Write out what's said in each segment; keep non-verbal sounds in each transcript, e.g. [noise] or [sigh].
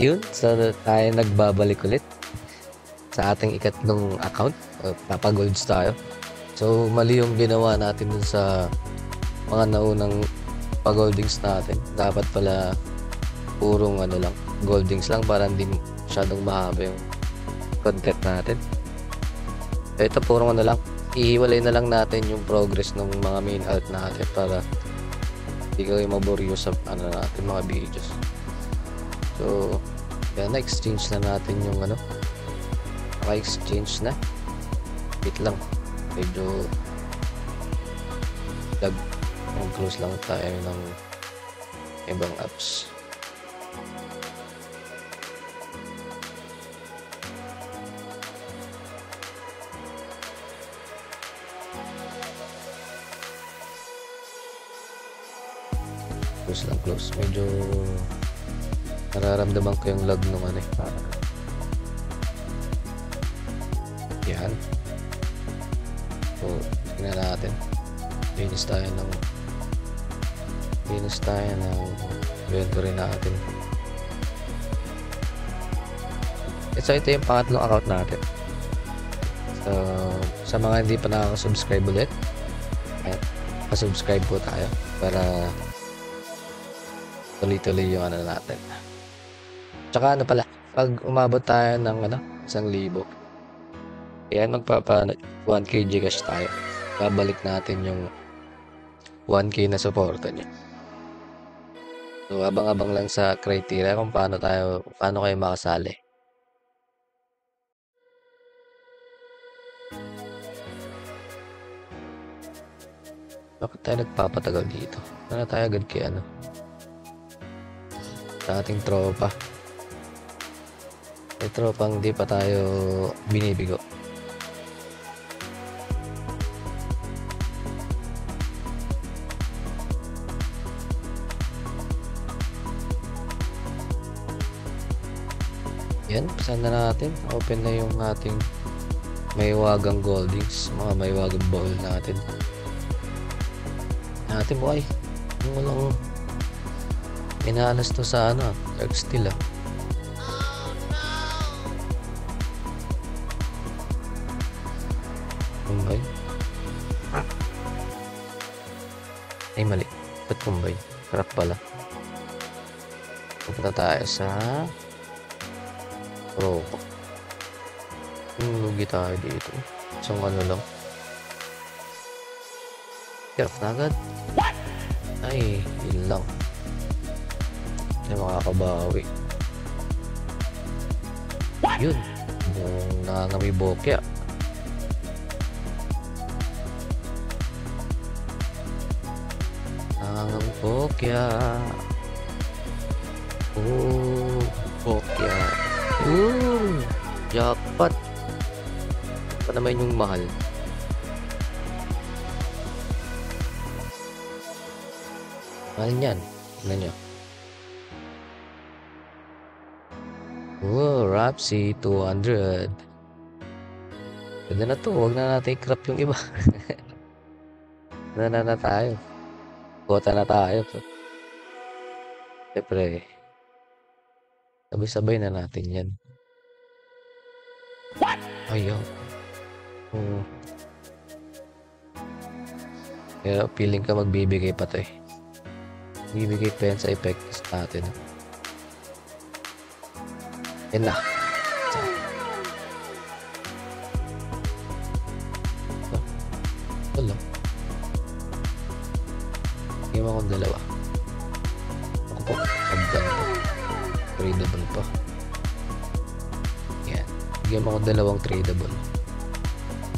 yun, sa tayo nagbabalik ulit sa ating ikatlong account. Papagolds tayo. So, mali yung ginawa natin dun sa mga naunang pagoldings natin. Dapat pala purong ano lang, goldings lang para hindi masyadong mahaba yung content natin. So, ito purong ano lang, ihiwalay na lang natin yung progress ng mga main alt natin para hindi kayo maboryo sa ano natin mga videos. So, yan na-exchange na natin yung ano, naka-exchange na. Wait lang, medyo lag mag-close lang tayo ng ibang apps. Close lang, close. Medyo nararamdaman ko yung lag nung ano eh. Yan. So, tingnan natin. Linis tayo ng linis tayo ng inventory natin. Eh, So, ito yung pangatlong account natin. So, sa mga hindi pa nakaka-subscribe ulit, ayan, pa-subscribe po tayo para tuloy-tuloy yung ano natin. Tsaka ano pala, pag umabot tayo ng ano, isang libo, ayan, magpapa 1k Gcash tayo. Babalik natin yung 1k na supporta niya. So, abang-abang lang sa criteria kung paano tayo, paano kayo makasali. Bakit tayo nagpapatagal dito? Ano tayo agad kay ano? Sa ating tropa. May tropang di pa tayo binibigo. Yan, pasan na natin. Open na yung ating maywagang goldings. Mga maywagang ball natin. Natin mo ay. Yung walang inalas to sa ano, Dark Steel ah. Pupunta tayo sa Robo. Hmm, lugi tayo dito. Isang ano lang. Hirap na agad. Ay, yun lang. Hindi makakabawi. Yun. Yung nangangami bokya. Oh, bokya. Ooh, jackpot. Pa naman yung mahal. Mahal niyan. Tignan nyo. Oh, Rapsi 200. Ganda to. Huwag na natin i-crop yung iba. [laughs] na na na tayo. Kota na tayo. Siyempre, sabay-sabay na natin yan. Ayaw. Hmm. Kaya feeling ka magbibigay pa to eh. Bibigay pa yan sa effects natin. Yan na. Wala. Game akong dalawa. Tradable pa. Yan. Game akong dalawang tradable.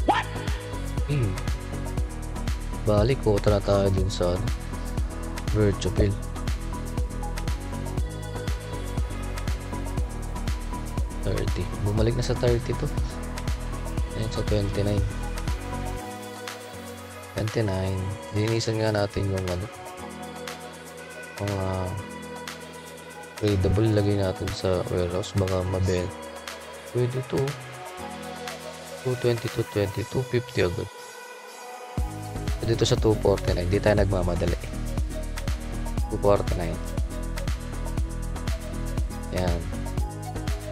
What? Hmm. Balik ko na tayo dun sa ano. Virtual. Thirty. Bumalik na sa 30 to. Ayan sa 29. 29. Linisan nga natin yung ano. Mga tradable lagay natin sa warehouse. Baka mabel. Pwede to. 220 to 20. 250 agad. Dito sa 249. Di tayo nagmamadali. 249. Yan.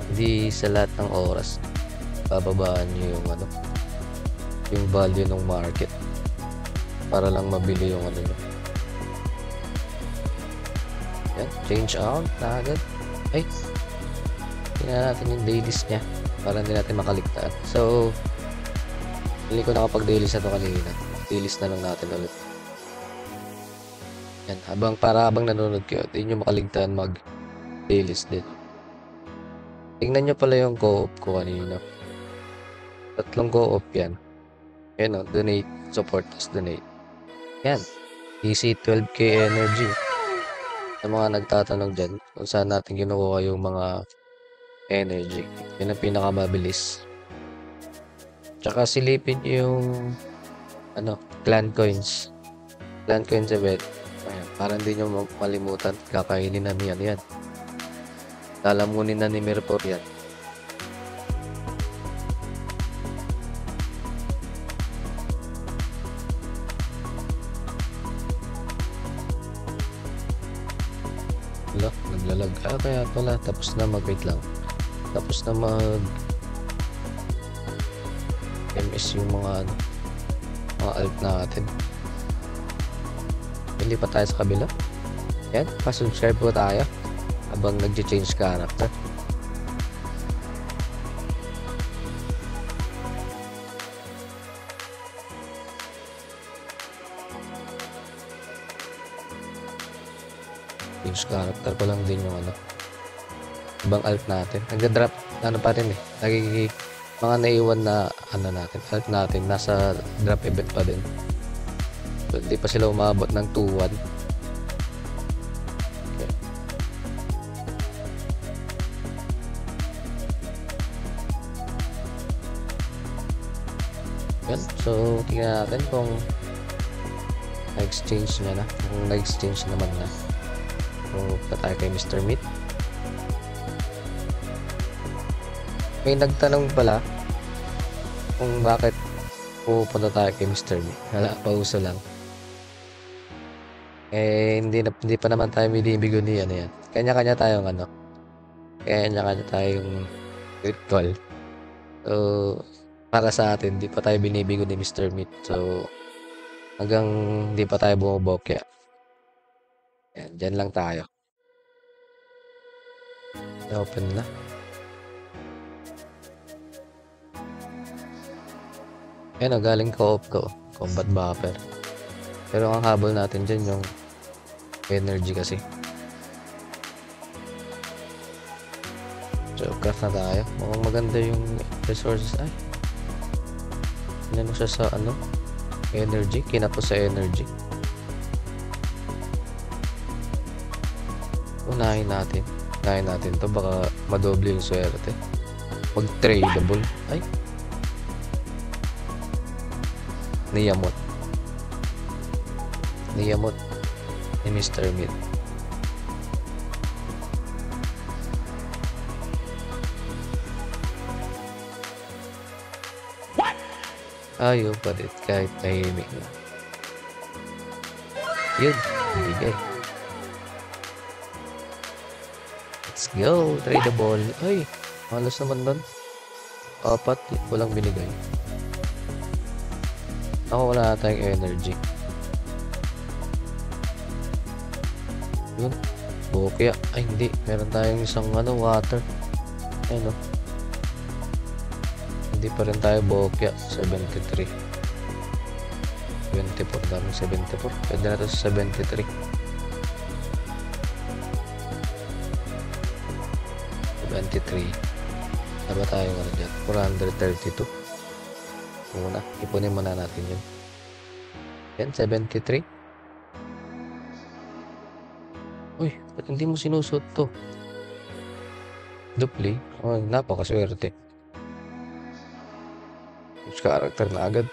Hindi sa lahat ng oras bababaan nyo yung ano yung value ng market para lang mabili yung ano nyo. Yan, change out na agad. Ay, tingnan natin yung dailies niya para hindi natin makaligtaan. So, hindi ko nakapag-dailies na to kanina. Dailies na lang natin ulit. Yan, habang para habang nanonood kayo, hindi nyo makaligtaan mag dailies din. Tingnan nyo pala yung co-op ko kanina. Tatlong co-op yan. Yan o, donate, support, tas donate. Yan. DC 12k energy. Sa mga nagtatanong dyan, kung saan natin kinukuha yung mga energy. Yan ang pinakamabilis. Tsaka silipin yung ano, clan coins. Clan coins event. Ayan, para hindi nyo malimutan. Kakainin na niyan yan. Lalamunin na ni Mirpor yan. Kaya pala. Tapos na mag-wait lang. Tapos na mag MS yung mga ano, mga alt natin. Hindi pa tayo sa kabila. Yan, pa-subscribe po tayo habang nag-change character. Change character ko lang din yung ano. Ibang alt natin. Nag-drop, ano pa rin eh. Nagiging mga naiwan na ano natin, alt natin, nasa drop event pa din. So, hindi pa sila umabot ng 2-1. Okay. Yan. So, tingnan natin kung na-exchange niya na. Kung na-exchange naman na. So, pa tayo kay Mr. Meat. May nagtanong pala kung bakit pupunta tayo kay Mr. Meat. Wala, pauso lang. Eh, hindi, na, hindi pa naman tayo binibigo ni ano yan. Kanya-kanya tayong ano. Kanya-kanya tayong ritual. So, para sa atin, hindi pa tayo binibigo ni Mr. Meat. So, hanggang hindi pa tayo bumubokya. Yan, dyan lang tayo. Open na. Yan o, galing co-op ko. Combat buffer. Pero ang habol natin dyan yung energy kasi. So, craft na tayo. Mukhang maganda yung resources. Ay. Inano siya sa ano? Energy. Kinapos sa energy. Unahin natin. Unahin natin to Baka madoble yung swerte. Pag tradable. Ay. Niyamot. Niyamot ni Mr. Mid. Ayaw pa rin kahit tahimik na. Yun, bigay. Let's go, trade the ball. Ay, malas naman doon. Apat, walang binigay. Ako wala na tayong energy. Yun. Bokya. Ay, hindi. Meron tayong isang ano, water. Ayun o. Hindi pa rin tayo bokya. 73. 24 dami. 74. Pwede na ito sa 73. 73. Ano ba tayo ano dyan? 432. Muna. Ipunin muna natin yun. Yan, 73. Uy, ba't hindi mo sinusot to? Dupli? Oh, napakaswerte. Which character na agad?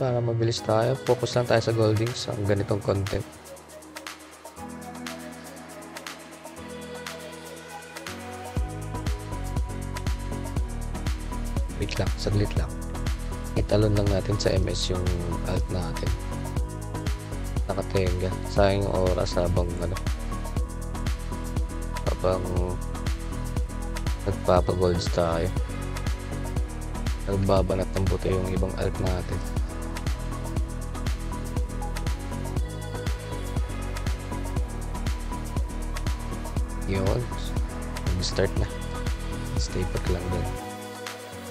Para mabilis tayo, focus lang tayo sa goldings ang ganitong content. saglit lang. Italon lang natin sa MS yung alt natin. Nakatenga. Sayang yung oras habang ano. Habang nagpapagolds tayo. Nagbabanat ng buto yung ibang alt natin. Yun. Mag-start na. Stay put lang din.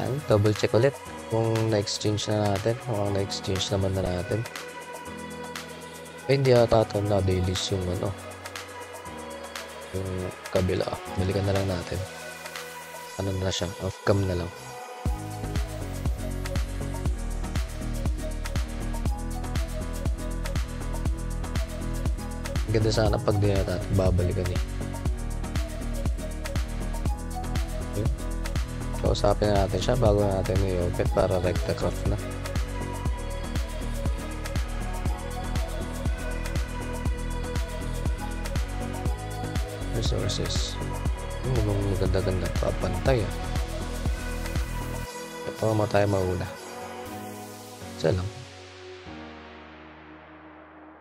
Yan, double check ulit kung na-exchange na natin. Kung na-exchange naman na natin. Eh, hindi ata ito na dailies yung ano. Yung kabila. Balikan na lang natin. Ano na siya? Off cam na lang. Ganda sana pag di natin babalikan eh. Kausapin na natin siya bago natin i-open para recta craft na. Resources. Yung mga maganda-ganda papantay ah. Ito mo tayo mauna. Isa lang.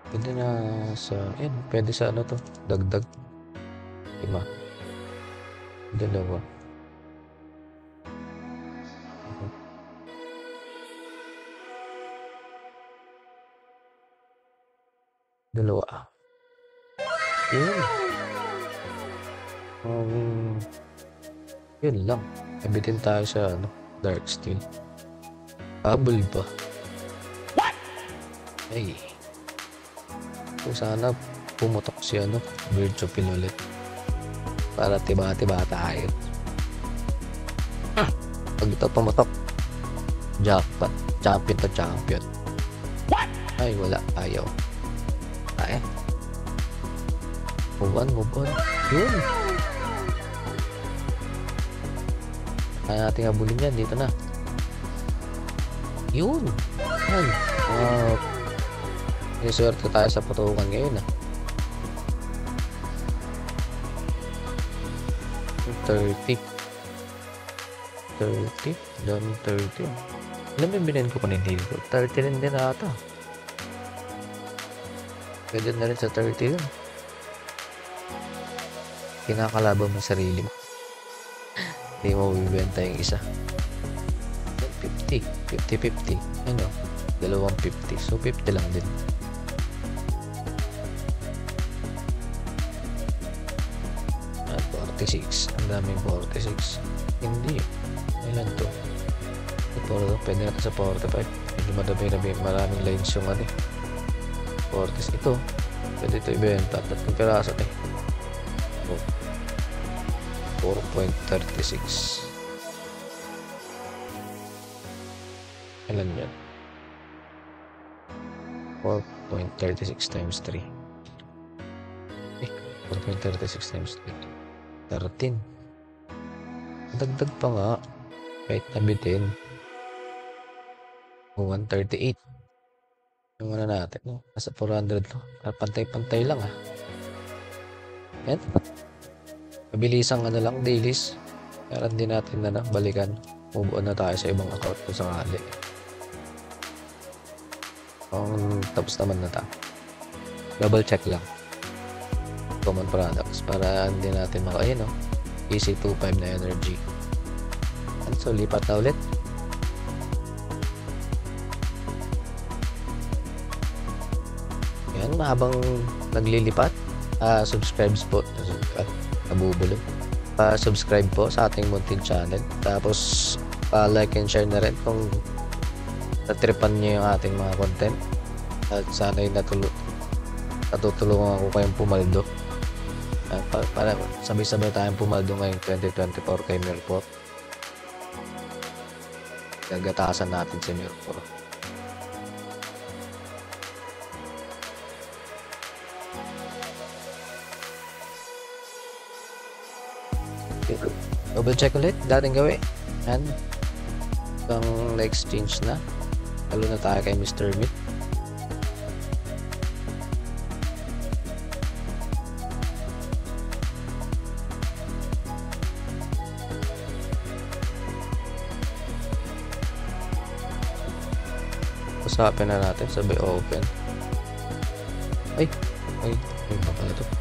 Pwede na sa, yan, pwede sa ano to, dagdag. Lima. Dalawa. Dalawa. Yun. Um, yun lang. Nabitin tayo sa ano, Dark Steel. Habol pa. Ay. Kung sana pumutok si ano, Virtue Pin ulit. Para tiba-tiba tayo. Pag ito pumutok, jackpot. Champion to champion. Ay, wala. Ayaw. Move on, move on. Yun. Kaya natin habulin yan. Dito na. Yun. Yan. Uh, Niswerte tayo sa putukan ngayon ah. 30. 30. Dami 30. Alam mo bilhin ko kanina dito? 30 rin din ata. Pwede na rin sa 30 yun. Kinakalaban mo sarili mo. Hindi mo bibenta yung isa. 50. 50-50. Ano? Dalawang 50. So, 50 lang din. At 46. Ang daming 46. Hindi. Ilan to? Ito, pwede natin sa 45. Medyo madami-dami. Maraming lines yung ano eh. 40s ito pwede ito ibenta tatlong piraso eh. 4.36 ilan yan 4.36 times 3 eh 4.36 times 3 13 dagdag pa nga kahit nabitin 138 yung ano natin, no? Nasa 400 no? Ah, Pantay-pantay lang ah. Yan. Mabilisang ano lang, dailies. Meron din natin na, balikan. Move on na tayo sa ibang account kung sakali. Kung tapos naman na tayo. Double check lang. Common products para hindi natin maka, ayun no? EC25 na energy. And so, lipat na ulit. Yan, habang naglilipat, uh, subscribe po, at nabubulog. Uh, subscribe po sa ating Muntin channel. Tapos, uh, like and share na rin kung natripan niyo yung ating mga content. At sana'y natulog natutulungan ko kayong pumaldo. Uh, para, para sabay-sabay tayong pumaldo ngayong 2024 kay Mirport. Gagatasan natin si Mirport. Double check ulit dating gawin yan pang na-exchange na talo na tayo kay Mr. Meat Usapin na natin. Sabi open. Ay. Ay. Ay ba pala to?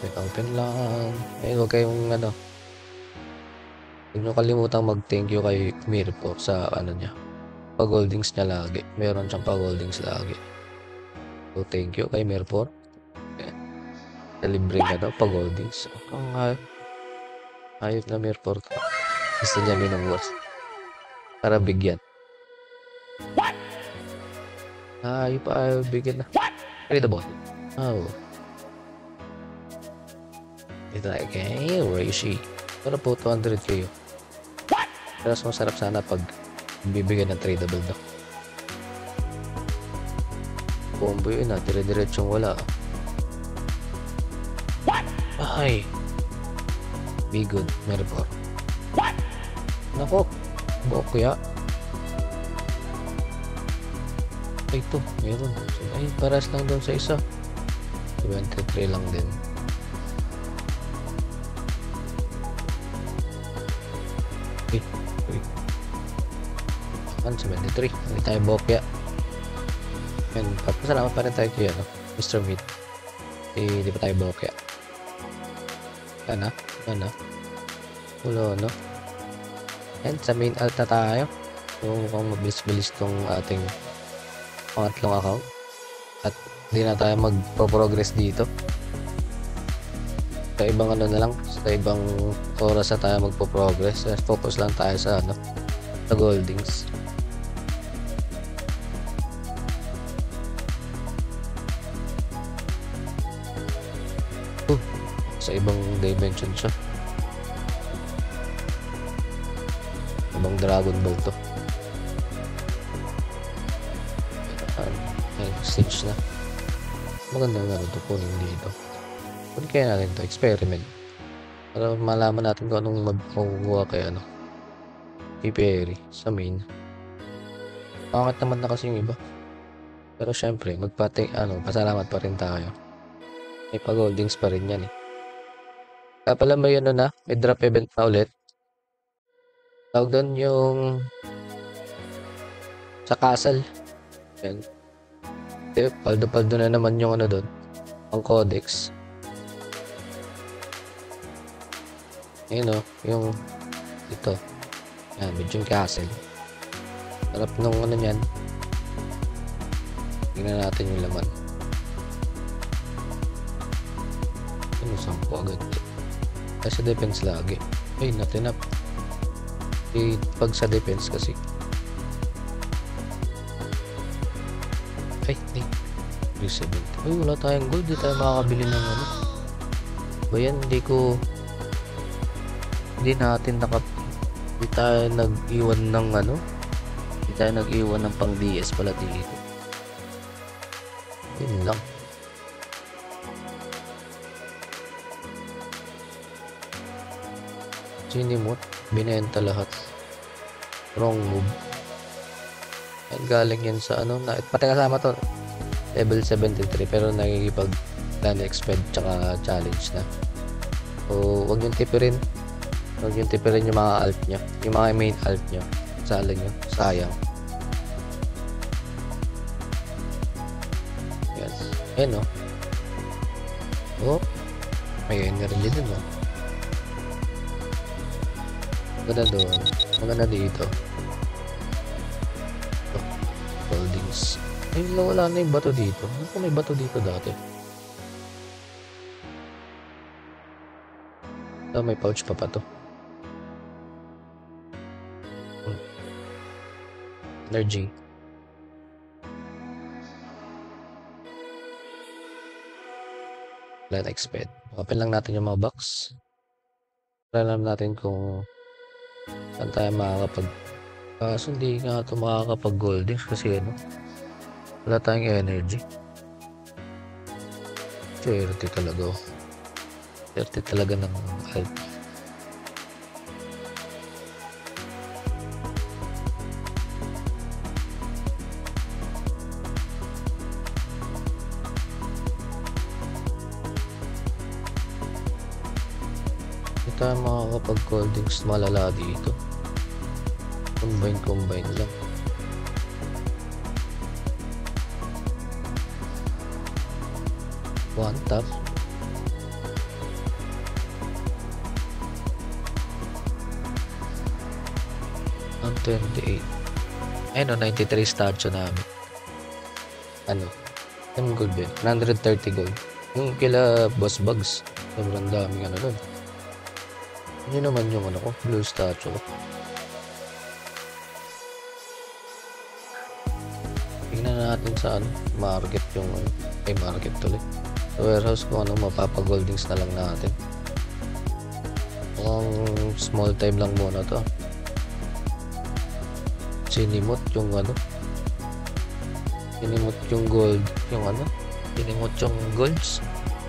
Open, open lang. Ay, huwag kayong ano. Huwag nyo kalimutang mag-thank you kay Mirpo sa ano niya. Pag-holdings niya lagi. Meron siyang pag-holdings lagi. So, thank you kay Mirpo. Okay. Libre ka daw pag-holdings. Ang hayop. Hayop na Mirpo. Gusto niya minungwas. Para bigyan. Hayop ayaw bigyan na. Read the ball. Oh. Ito na, okay, Reishi. Pero po, 200 kayo. Mas masarap sana pag bibigyan ng tradable daw. Combo yun ah, dire-diretsong wala. Ay! Be good, Meripor. Nako, bokya. Ay, ito, meron. Ay, paras lang doon sa isa. 23 lang din. 173 hindi tayo bokya yun papasalamat pa rin tayo kay ano, Mr. Meat. Hindi eh, pa tayo bokya ano ano ah. ulo ah. ano. Yan sa main alt na tayo. So mukhang mabilis-bilis tong ating pangatlong account. At hindi na tayo magpo-progress dito. Sa ibang ano na lang sa ibang oras na tayo magpo-progress. Focus lang tayo sa ano sa goldings. Sa ibang dimension siya. Ibang Dragon Ball to. Ayan, ayan, stage na. Maganda nga ito kunin dito. Kunin kaya natin to experiment. Para malaman natin kung anong magkukuha kay ano. Perry sa main. Pangit naman na kasi yung iba. Pero syempre, magpati, ano, pasalamat pa rin tayo. May pag-holdings pa rin yan eh. Kaya pala may ano na, may drop event na ulit. Tawag doon yung sa castle. Yan. Eh, paldo-paldo na naman yung ano doon. Ang codex. Ayun o, yung ito. Yan, medyo castle. Sarap nung ano yan. Tingnan natin yung laman. Ano, sampo agad. Kasi sa defense lagi. Ay, natinap. Eh, pag sa defense kasi. Ay, di. 370. Ay, wala tayong gold. Di tayo makakabili ng ano. Ba yan, hindi ko... Hindi natin nakap... Hindi tayo nag-iwan ng ano. Hindi tayo nag-iwan ng pang DS pala dito. Yun lang. Sinimot. Binenta lahat. Wrong move. At galing yan sa ano. Na, pati kasama to. Level 73. Pero nagigipag plan exped tsaka challenge na. So, wag yung tipirin. Huwag yung tipirin yung mga alt nyo. Yung mga main alt nyo. Sala nyo. Sayang. Yan. Yan o. Oh. May energy din o. Maganda doon. Maganda dito. Oh. Holdings. Ay, wala na yung bato dito. Ano may bato dito dati? Ah, may pouch pa pa to. Energy. Plan exped. Open lang natin yung mga box. Para alam natin kung saan tayo makakapag kaso hindi nga ito makakapag goldings kasi ano wala tayong energy 30 talaga oh. 30 talaga ng alt Hindi tayo makakapag goldings malala dito. Combine, combine lang. One tap. Ang 28. Ayun o, 93 statue namin. Ano? Ang gold ba yun? 130 gold. Yung kila Boss Bugs. Sobrang daming ano doon. Yun naman yung ano ko, blue statue ko. Tingnan natin sa ano, market yung ano, ay market tuloy. Sa warehouse kung ano, mapapagoldings na lang natin. Mukhang small time lang muna to. Sinimot yung ano. Sinimot yung gold, yung ano. Sinimot yung golds.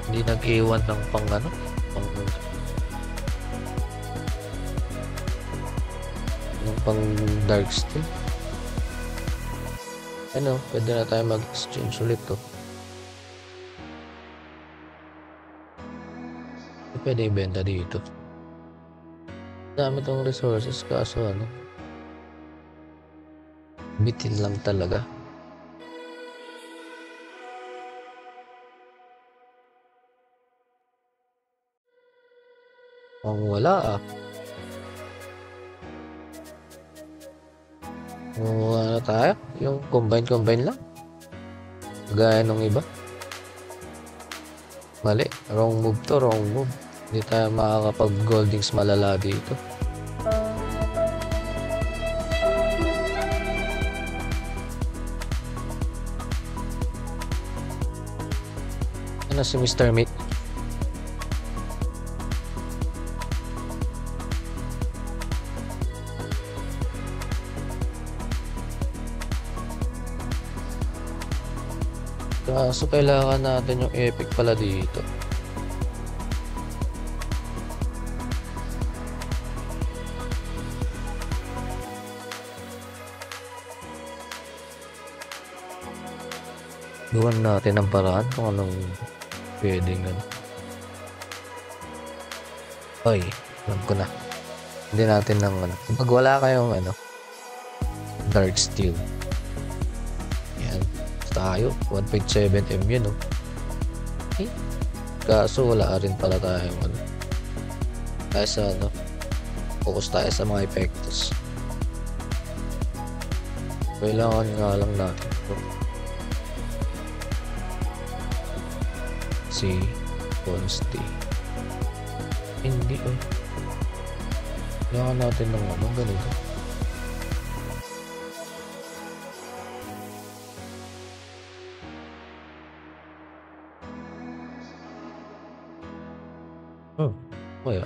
Hindi nag-iwan ng pang ano, pang dark steel. Ano, pwede na tayo mag-exchange ulit to. Pwede ibenta dito. Dami tong resources kaso ano. Bitin lang talaga. Ang wala ah. O ano tayo? Yung combine-combine lang? Gaya nung iba? Mali. Wrong move to, wrong move. Hindi tayo makakapag-goldings malala dito. Ano si Mr. Meat? Kaso kailangan natin yung epic pala dito. Gawan natin ang paraan kung anong pwedeng ano. Ay, alam ko na. Hindi natin ng ano. Pag wala kayong ano, dark steel. Tayo. 1.7M yun, no? Okay. Kaso wala rin pala tayong ano. Tayo sa ano. Focus tayo sa mga effects. Kailangan nga lang natin. ito. Si Consti. Hindi eh. Kailangan natin ng ano, ganito. Kaya.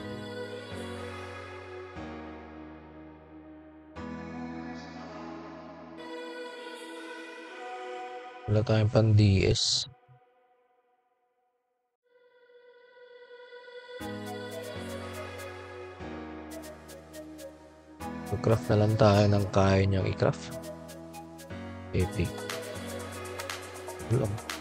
Wala tayong pan DS. craft na lang tayo ng kaya niyang i-craft. Epic. Wala.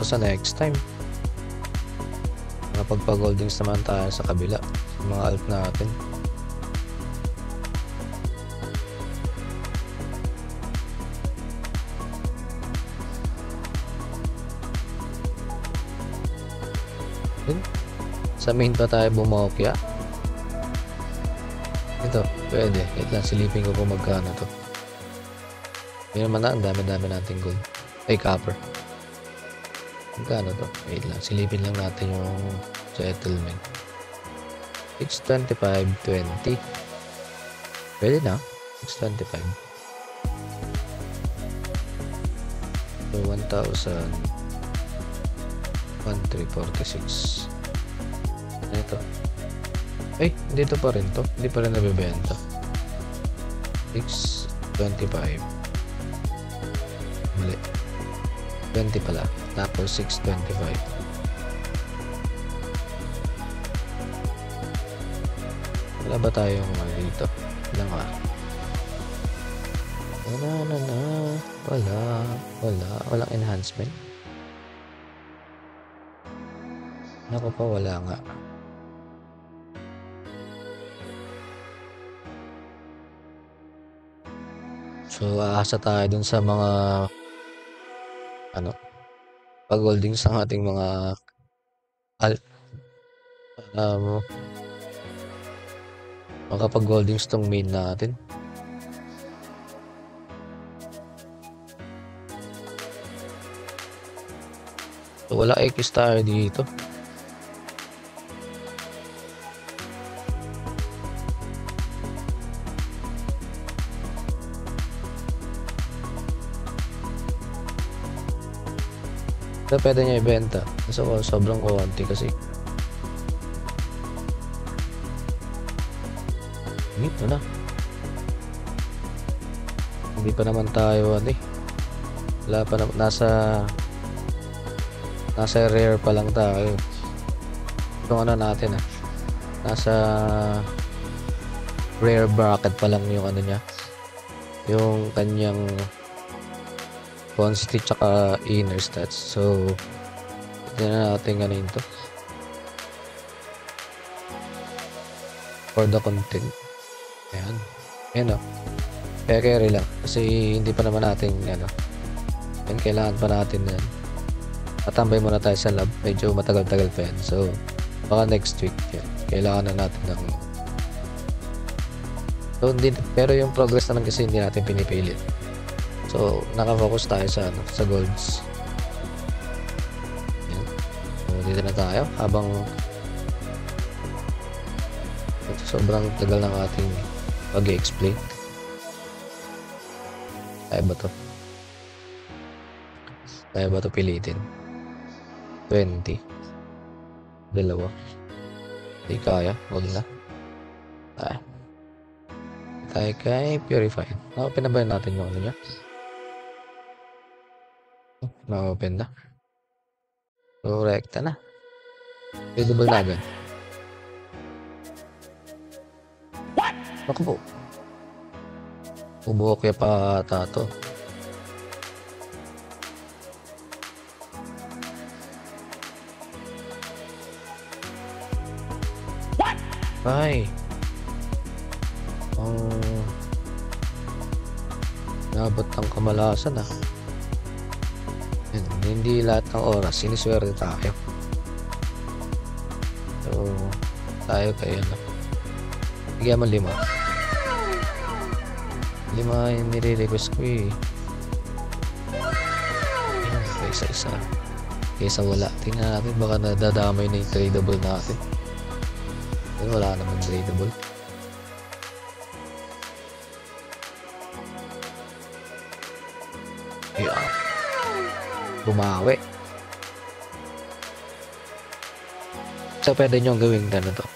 To sa next time. Nakapagpa-goldings naman tayo sa kabila. Sa mga alt natin. Sa main pa tayo bumokya. Ito, pwede. Wait lang, silipin ko kung magkano to. Yun naman na, ang dami-dami nating gold. Ay, copper. Magkano to? Wait lang, silipin lang natin yung settlement. 625.20 Pwede na. 625 So, 1,000 1346 Ito. Ay, dito pa rin to. Hindi pa rin nabibenta. 625 Mali. 20 pala. Tapos 625 Wala ba tayong ano dito? Lang ah. Na na na. Wala. Wala. Walang enhancement. Naku pa, wala nga. So, aasa tayo dun sa mga ano pag-holdings ng ating mga alt um, makapag-holdings tong main natin. So, wala X tayo dito. So, pwede niya ibenta. So, sobrang konti kasi. Dito na. Hindi pa naman tayo, ano eh. Wala pa naman. Nasa nasa rare pa lang tayo yung ano natin ah nasa rare bracket pa lang yung ano niya yung kanyang quantity tsaka inner stats so tignan natin ano yun to for the content ayan ayan o oh. carry lang kasi hindi pa naman natin ano yan kailangan pa natin yan tatambay muna tayo sa lab. Medyo matagal-tagal pa yan. So, baka next week yan. Kailangan na natin ng So, hindi, pero yung progress naman kasi hindi natin pinipilit. So, nakafocus tayo sa, ano, sa golds. Yan. So, dito na tayo. Habang ito, sobrang tagal ng ating pag-explain. Kaya ba to? Kaya ba to pilitin? 20. Dalawa. Hindi kaya. Huwag na. Ah. Tayo kay Purified. Na-open na natin yung ano niya? Na-open na. So, rekta na. Readable na agad. Ako po. Ubuhok ya pa tato. Ay. Ang oh. nabot ng kamalasan ah. Hindi lahat ng oras siniswerte tayo. So, tayo kayo na. Bigyan mo lima. Lima yung nire-request ko eh. Yan, isa-isa. Kaysa wala. Tingnan natin baka nadadamay na yung tradable natin. Pero wala naman tradable. Bumawi. So, pwede nyo gawin gano'n to.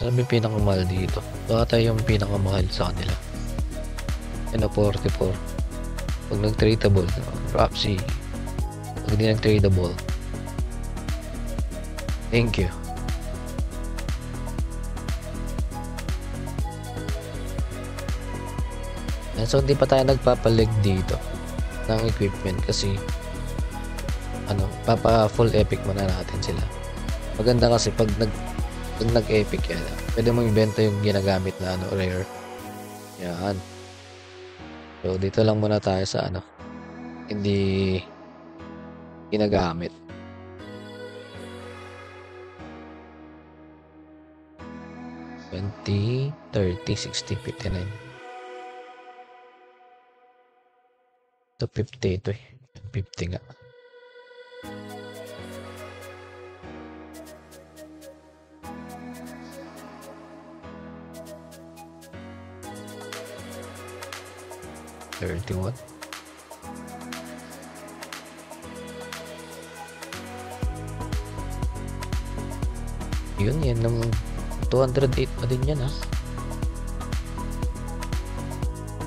Sabi pinakamahal dito. Baka tayo yung pinakamahal sa kanila. Yan 44. Pag nag-tradable, Rapsi. Pag hindi nag-tradable, thank you. So hindi pa tayo nagpapalig dito ng equipment kasi ano, papa full epic muna natin sila. Maganda kasi pag nag pag nag-epic yan, pwede mo ibenta yung ginagamit na ano, rare. Yan. So dito lang muna tayo sa ano, hindi ginagamit. Twenty, thirty, sixty, fifty-nine. Ito 50 ito eh. 50 nga. Thirty-one. Yun, yan ng 208 pa din yan.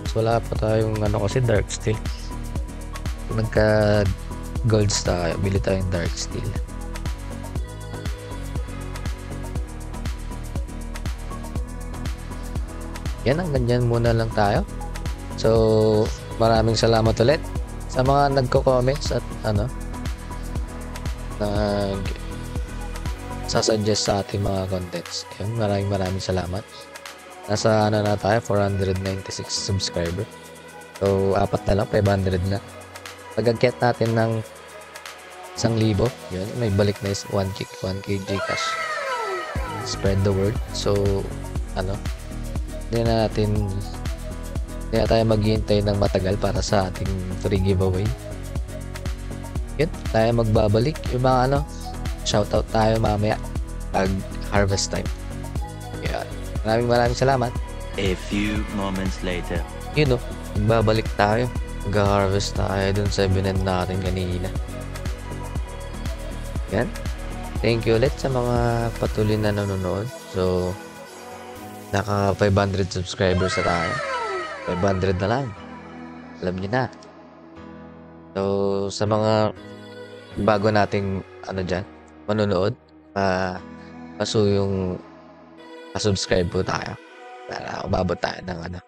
So, wala pa tayong ano kasi dark steel nagka golds tayo, bili tayong dark steel. Yan, ang ganyan muna lang tayo. So, maraming salamat ulit sa mga nagko-comments at ano nag sasuggest sa ating mga contents. Yun, maraming maraming salamat. Nasa ano na tayo, 496 subscriber. So, apat na lang, 500 na. Pag-get natin ng 1,000, yun, may balik na is 1k, 1k Gcash. Spread the word. So, ano, hindi na natin hindi na tayo maghihintay ng matagal para sa ating free giveaway. Yun, tayo magbabalik. Yung mga ano, shoutout tayo mamaya pag harvest time. Yan. Maraming maraming salamat. A few moments later. Yun o, magbabalik tayo. Mag-harvest tayo dun sa binend natin kanina. Yan. Thank you ulit sa mga patuloy na nanonood. So, naka 500 subscribers na tayo. 500 na lang. Alam niyo na. So, sa mga bago nating ano dyan, manonood, pa paso yung pa-subscribe po tayo para umabot tayo ng ano,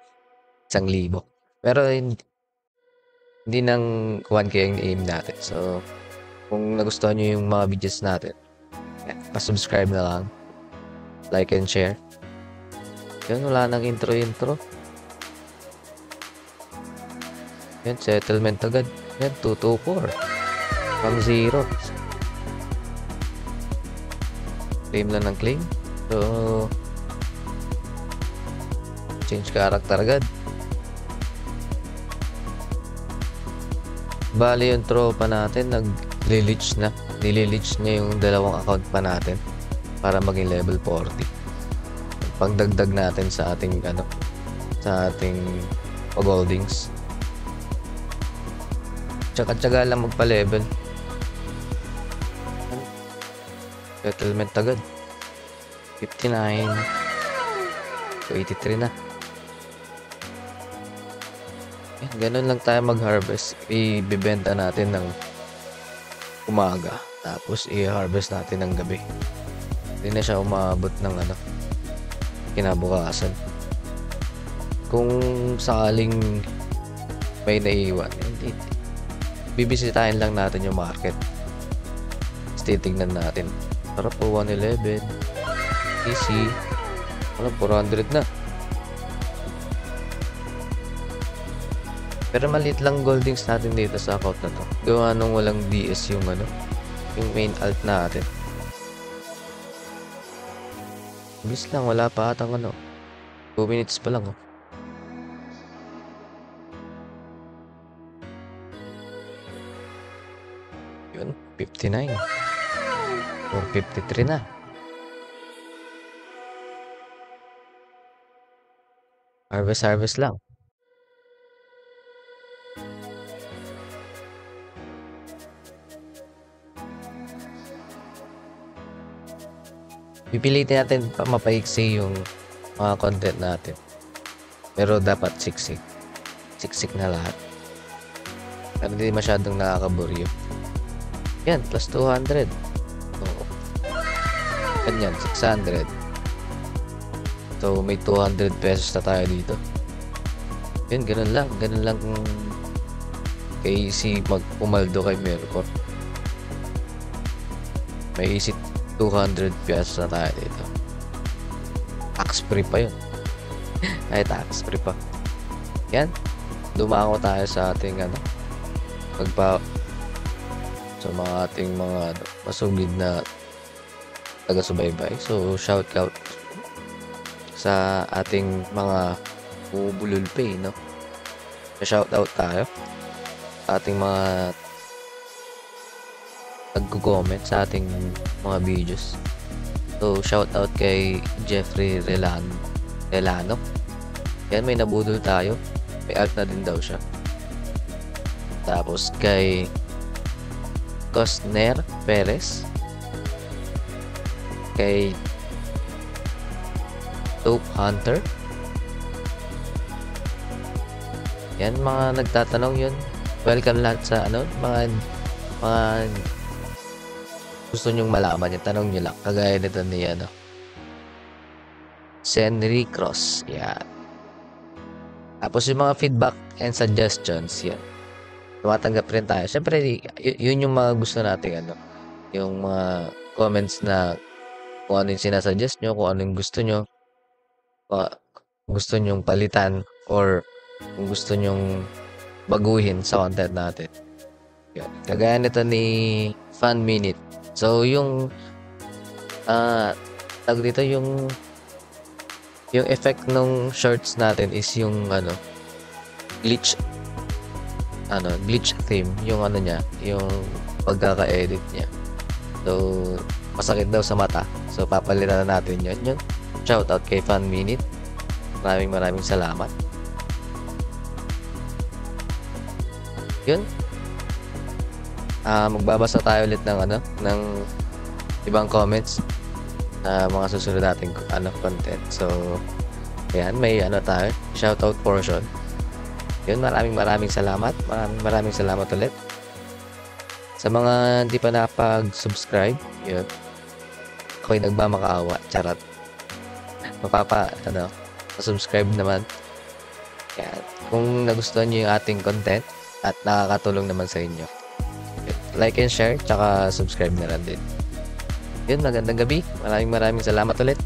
isang libo. Pero hindi, hindi ng 1k ang aim natin. So, kung nagustuhan nyo yung mga videos natin, eh, pa-subscribe na lang. Like and share. Yun, wala nang intro-intro. Yan, settlement agad. Yan, 224. From 0. Claim lang ng claim. So, change character agad. Bali yung tropa natin, nag-leech na. Nilileech niya yung dalawang account pa natin para maging level 40. Pagdagdag natin sa ating ano, sa ating pag-holdings. Tsaka-tsaga lang magpa-level. Settlement agad. 59. So, 83 na. Yan, ganun lang tayo mag-harvest. Ibibenta natin ng umaga. Tapos, i-harvest natin ng gabi. Hindi na siya umabot ng ano, kinabukasan. Kung sakaling may naiiwan, hindi, bibisitahin lang natin yung market. Tapos titignan natin. Sarap po 111. Easy. Ano, 400 na. Pero maliit lang goldings natin dito sa account na to. Gawa nung walang DS yung ano, yung main alt natin. Bilis lang, wala pa atang ano. 2 minutes pa lang oh. Yun, 59. 453 na. Harvest, harvest lang. Pipilitin natin pa mapaiksi yung mga content natin. Pero dapat siksik. Siksik na lahat. Pero hindi masyadong nakakaburyo. Yan, plus 200. Oo. Ganyan, 600. So, may 200 pesos na tayo dito. Yun, ganun lang. Ganun lang kay si mag pumaldo kay Mercor. May isip 200 pesos na tayo dito. Tax free pa yun. [laughs] Ay, tax free pa. Yan. Dumango tayo sa ating ano, pagpa sa mga ating mga ano, masugid na taga-subaybay. So, shout out sa ating mga bubulol pay, no? Shout out tayo sa ating mga nagko-comment sa ating mga videos. So, shout out kay Jeffrey Relan Relano. Yan, may nabudol tayo. May alt na din daw siya. Tapos kay Cosner Perez. Kay Dope Hunter. Yan, mga nagtatanong yun. Welcome lahat sa ano, mga mga gusto nyong malaman yung tanong nyo lang. Kagaya nito ni ano. Senry Cross. Yan. Tapos yung mga feedback and suggestions, yan. Tumatanggap rin tayo. Siyempre, yun yung mga gusto natin, ano. Yung mga comments na kung ano yung sinasuggest nyo, kung ano yung gusto nyo, kung gusto nyong palitan, or kung gusto nyong baguhin sa content natin. Yun. Kagaya nito ni Fan Minute. So, yung ah tag dito yung yung effect ng shorts natin is yung ano glitch ano glitch theme yung ano niya yung pagkaka-edit niya. So masakit daw sa mata. So papalitan na natin yun. Yun. Shout out kay Fan Minute. Maraming maraming salamat. Yun ah magbabasa tayo ulit ng ano ng ibang comments na mga susunod nating ano content. So ayan may ano tayo shoutout portion. Yun maraming maraming salamat. Maraming maraming salamat ulit. Sa mga hindi pa nakapag-subscribe yun ako'y nagmamakaawa. Charot. Mapapa ano subscribe naman. Yan kung nagustuhan nyo yung ating content at nakakatulong naman sa inyo like and share tsaka subscribe na lang din. Yun magandang gabi. Maraming maraming salamat ulit